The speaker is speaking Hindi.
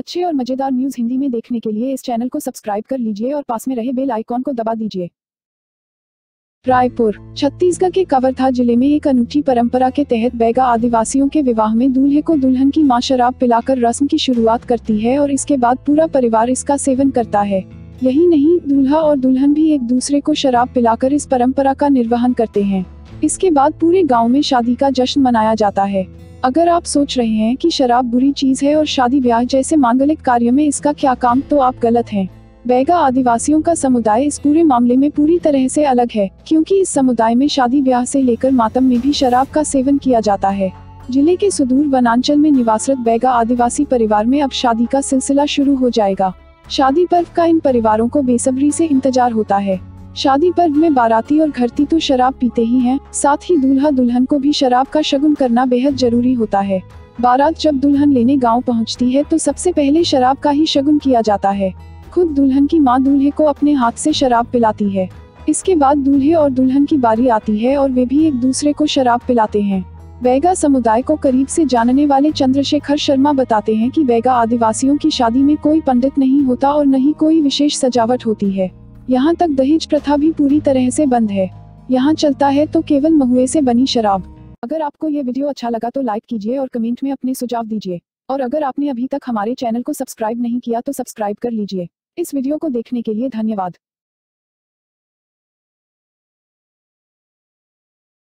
अच्छे और मज़ेदार न्यूज़ हिंदी में देखने के लिए इस चैनल को सब्सक्राइब कर लीजिए और पास में रहे बेल आइकॉन को दबा दीजिए। रायपुर, छत्तीसगढ़ के कवर्धा ज़िले में एक अनूठी परंपरा के तहत बैगा आदिवासियों के विवाह में दूल्हे को दुल्हन की माँ शराब पिलाकर रस्म की शुरुआत करती है और इसके बाद पूरा परिवार इसका सेवन करता है। यही नहीं, दूल्हा और दुल्हन भी एक दूसरे को शराब पिलाकर इस परंपरा का निर्वहन करते हैं। इसके बाद पूरे गाँव में शादी का जश्न मनाया जाता है। अगर आप सोच रहे हैं कि शराब बुरी चीज़ है और शादी ब्याह जैसे मांगलिक कार्य में इसका क्या काम तो आप गलत हैं। बैगा आदिवासियों का समुदाय इस पूरे मामले में पूरी तरह से अलग है, क्योंकि इस समुदाय में शादी ब्याह से लेकर मातम में भी शराब का सेवन किया जाता है। ज़िले के सुदूर वनांचल में निवासरत बैगा आदिवासी परिवार में अब शादी का सिलसिला शुरू हो जाएगा। शादी पर्व का इन परिवारों को बेसब्री से इंतज़ार होता है। शादी पर्व में बाराती और घरती तो शराब पीते ही हैं, साथ ही दूल्हा दुल्हन को भी शराब का शगुन करना बेहद ज़रूरी होता है। बारात जब दुल्हन लेने गाँव पहुँचती है तो सबसे पहले शराब का ही शगुन किया जाता है। खुद दुल्हन की माँ दूल्हे को अपने हाथ से शराब पिलाती है। इसके बाद दूल्हे और दुल्हन की बारी आती है और वे भी एक दूसरे को शराब पिलाते हैं। बैगा समुदाय को करीब से जानने वाले चंद्रशेखर शर्मा बताते हैं कि बैगा आदिवासियों की शादी में कोई पंडित नहीं होता और न ही कोई विशेष सजावट होती है। यहाँ तक दहेज प्रथा भी पूरी तरह से बंद है। यहाँ चलता है तो केवल महुए से बनी शराब। अगर आपको ये वीडियो अच्छा लगा तो लाइक कीजिए और कमेंट में अपने सुझाव दीजिए। और अगर आपने अभी तक हमारे चैनल को सब्सक्राइब नहीं किया तो सब्सक्राइब कर लीजिए। इस वीडियो को देखने के लिए धन्यवाद।